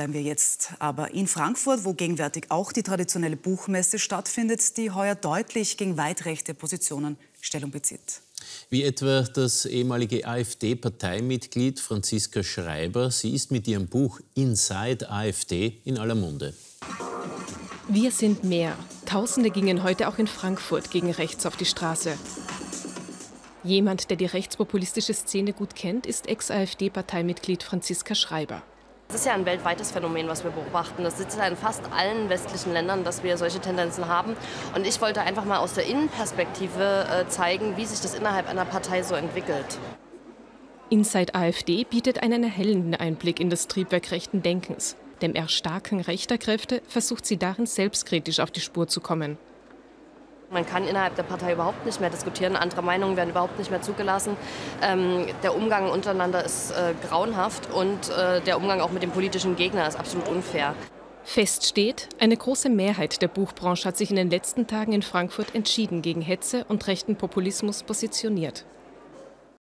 Bleiben wir jetzt aber in Frankfurt, wo gegenwärtig auch die traditionelle Buchmesse stattfindet, die heuer deutlich gegen weit rechte Positionen Stellung bezieht. Wie etwa das ehemalige AfD-Parteimitglied Franziska Schreiber. Sie ist mit ihrem Buch Inside AfD in aller Munde. Wir sind mehr. Tausende gingen heute auch in Frankfurt gegen rechts auf die Straße. Jemand, der die rechtspopulistische Szene gut kennt, ist Ex-AfD-Parteimitglied Franziska Schreiber. Das ist ja ein weltweites Phänomen, was wir beobachten. Das sitzt ja in fast allen westlichen Ländern, dass wir solche Tendenzen haben. Und ich wollte einfach mal aus der Innenperspektive äh, zeigen, wie sich das innerhalb einer Partei so entwickelt. Inside AfD bietet einen erhellenden Einblick in das Triebwerk rechten Denkens. Dem Erstarken rechter Kräfte versucht sie darin selbstkritisch auf die Spur zu kommen. Man kann innerhalb der Partei überhaupt nicht mehr diskutieren. Andere Meinungen werden überhaupt nicht mehr zugelassen. Ähm, der Umgang untereinander ist äh, grauenhaft und äh, der Umgang auch mit dem politischen Gegner ist absolut unfair. Fest steht, eine große Mehrheit der Buchbranche hat sich in den letzten Tagen in Frankfurt entschieden gegen Hetze und rechten Populismus positioniert.